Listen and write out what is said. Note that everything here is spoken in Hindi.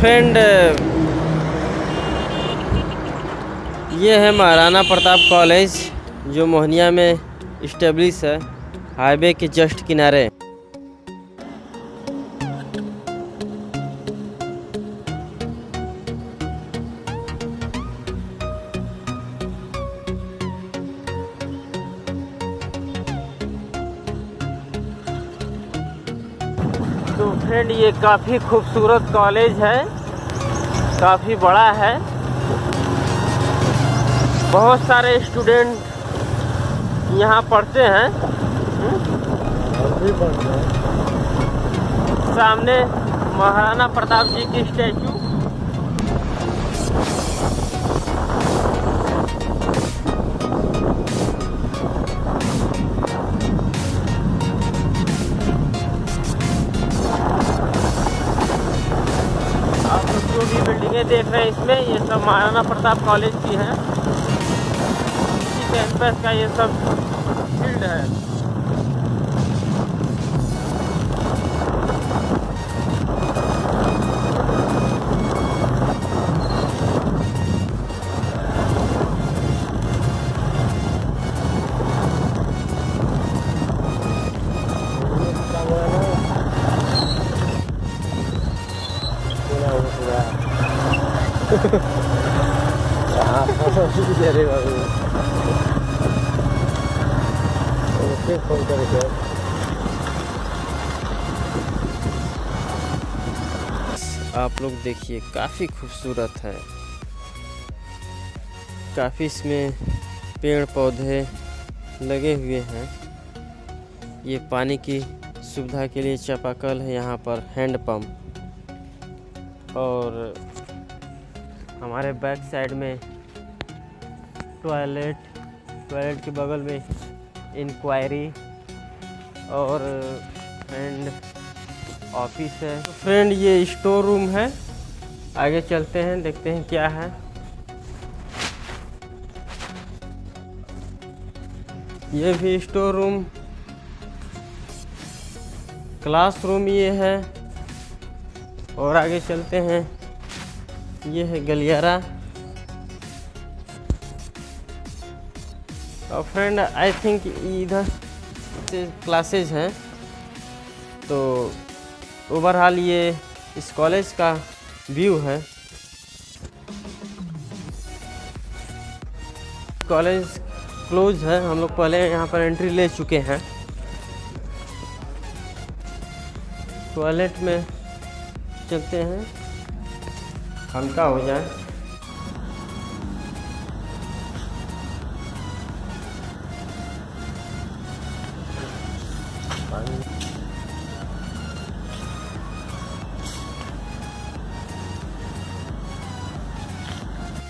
फ्रेंड ये है महाराणा प्रताप कॉलेज, जो मोहनिया में इस्टेब्लिश है, हाईवे के जस्ट किनारे। तो फ्रेंड ये काफ़ी खूबसूरत कॉलेज है। काफ़ी बड़ा है। बहुत सारे स्टूडेंट यहाँ पढ़ते हैं। सामने महाराणा प्रताप जी की स्टैचू बिल्डिंगें देख रहे हैं इसमें, ये सब महाराणा प्रताप कॉलेज की है। कैंपस का ये सब फ़ील्ड है। आप लोग देखिए, काफ़ी खूबसूरत है। काफ़ी इसमें पेड़ पौधे लगे हुए हैं। ये पानी की सुविधा के लिए चापाकल है यहाँ पर, हैंड पंप। और हमारे बैक साइड में टॉयलेट टॉयलेट के बगल में इंक्वायरी और एंड ऑफ़िस है। तो फ्रेंड ये स्टोर रूम है। आगे चलते हैं, देखते हैं क्या है। ये भी स्टोर रूम क्लासरूम ये है। और आगे चलते हैं। ये है गलियारा। और फ्रेंड आई थिंक इधर से क्लासेज हैं। तो ओवरऑल ये इस कॉलेज का व्यू है। कॉलेज क्लोज है। हम लोग पहले यहाँ पर एंट्री ले चुके हैं। टॉयलेट में चलते हैं। không có chứ